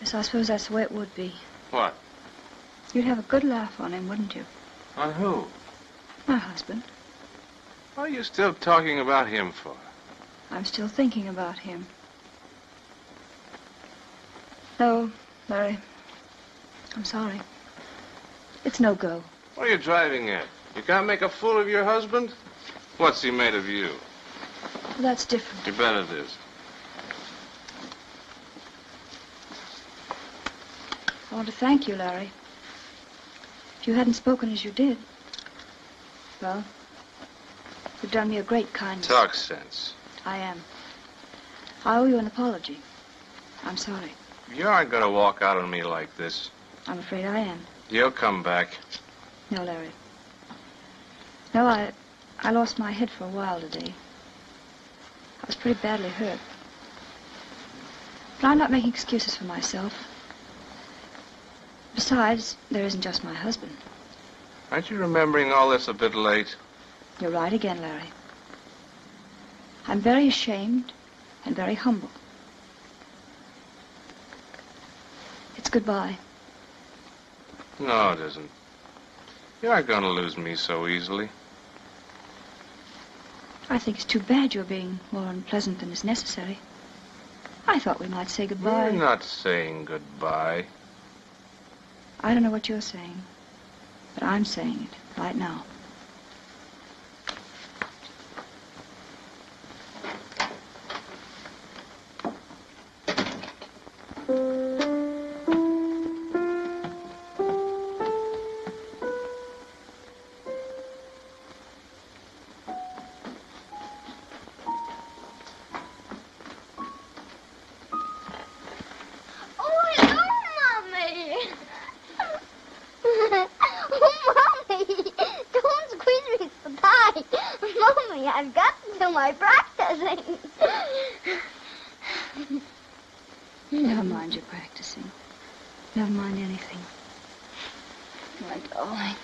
Yes, I suppose that's the way it would be. What? You'd have a good laugh on him, wouldn't you? On who? My husband. What are you still talking about him for? I'm still thinking about him. No, Larry. I'm sorry. It's no go. What are you driving at? You can't make a fool of your husband? What's he made of you? Well, that's different. You bet it is. I want to thank you, Larry. If you hadn't spoken as you did, well, you've done me a great kindness. Talk sense. I am. I owe you an apology. I'm sorry. You aren't going to walk out on me like this. I'm afraid I am. You'll come back. No, Larry. No, I, I lost my head for a while today. I was pretty badly hurt. But I'm not making excuses for myself. Besides, there isn't just my husband. Aren't you remembering all this a bit late? You're right again, Larry. I'm very ashamed and very humble. It's goodbye. No, it isn't. You aren't going to lose me so easily. I think it's too bad you're being more unpleasant than is necessary. I thought we might say goodbye. We're not saying goodbye. I don't know what you're saying, but I'm saying it right now. I've got to my practicing. Never mind your practicing. Never mind anything. My darling.